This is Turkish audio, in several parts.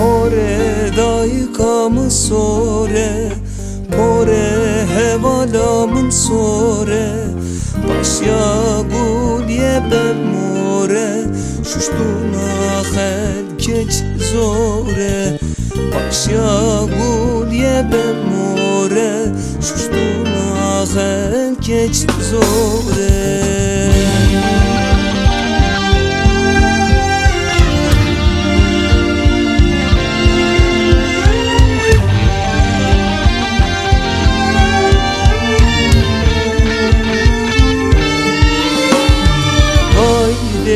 Pore daykamı sore? Pore hevalamın sore Başya gulye ben more. Şuştuna xelkeç zore Başya gulye ben more. Şuştuna xelkeç zore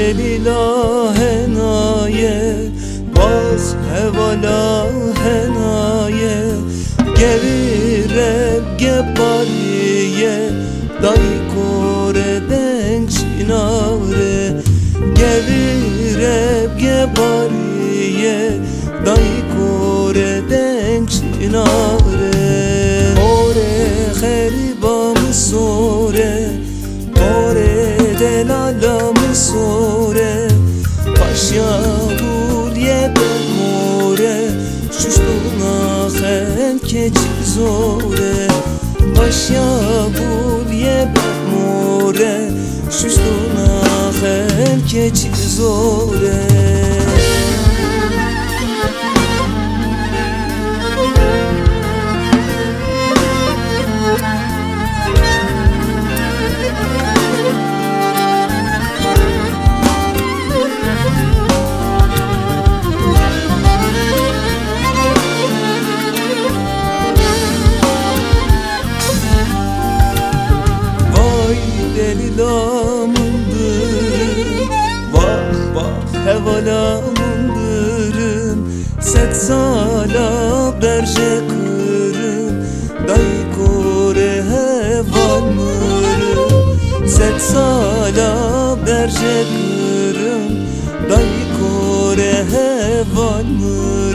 delilah henaye Baz hevala henaye. Gevireb gebariye Day kore denk şinare Gevireb gebariye Day kore denk şinare Paşya burye more. Şuştuna xelkeç zore Paşya burye more. Şuştuna xelkeç zore delilamındır Vah vah hevalamındırım Set sala berje kırım. Day kore hevalmırım Set sala berje kırım. Day kore hevalmırım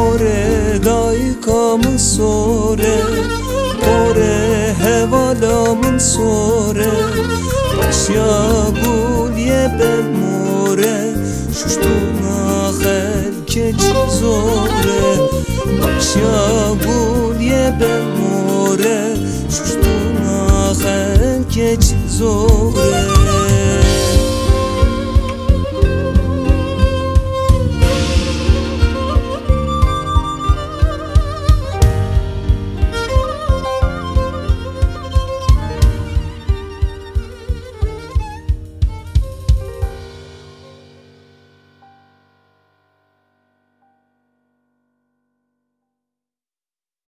Ore day kamı sore? Ore hevalamın sore Başya gulye ben more. Şuştuna xelkeç zore. Başya gulye ben more. Şuştuna xelkeç zore